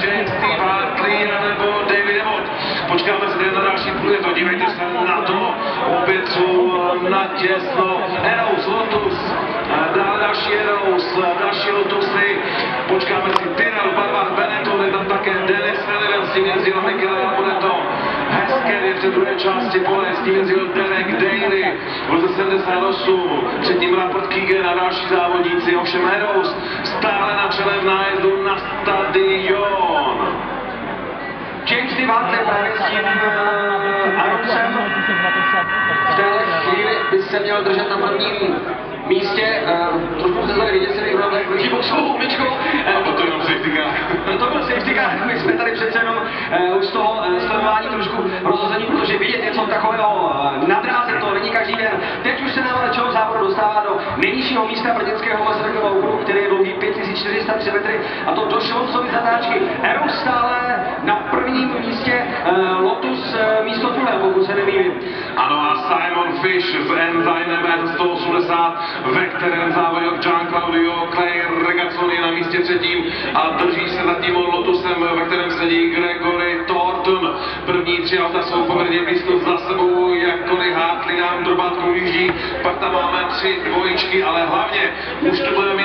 James Steve nebo David Watt. Počkáme si na další průjev, dívejte se na to, opět jsou eh, na těsno. Eros, Lotus, eh, dále další Eros, eh, další Lotusy, počkáme si Tyrell, Barbar Benetton, je tam také Dennis Sullivan, Steven Zil, Michele bude to hezké v té druhé části pole, Steven Zil, Derek Daly, v roce 78, předtím Rapport kigen a další závodníci, ovšem Eros stále na čele v nájezdu na stadion. Devante právě s tím Aronsem v téhle chvíli by se měl držet na prvním místě. Uh, trošku jste tady vidět, se vyhrál tak boxovou myčkou. Uh, To je jenom safety car. to byl safety car, my jsme tady přece jenom uh, už z toho sledování trošku rozhození, protože vidět něco takového na dráze, to není každý den. Teď už se nám na čelo závodu dostává do nejnižšího místa brněnského Masarykového okruhu, který je dlouhý 5403 metry, a to do Šolcovy zatáčky. Aero stále na prvním místě, uh, Lotus uh, místo druhé, pokud se nemýlím. Ano a Simon Fish z Enzyme 180, ve kterém závodil Gian Claudio Clay Regazzoni na místě třetím a drží se za tím Lotusem, ve kterém sedí Gregory Thornton. První tři auta jsou poměrně blízko za sebou, jakkoliv Hartley nám do bátku vyjíždí, pak tam máme tři dvojičky, ale hlavně už tu budeme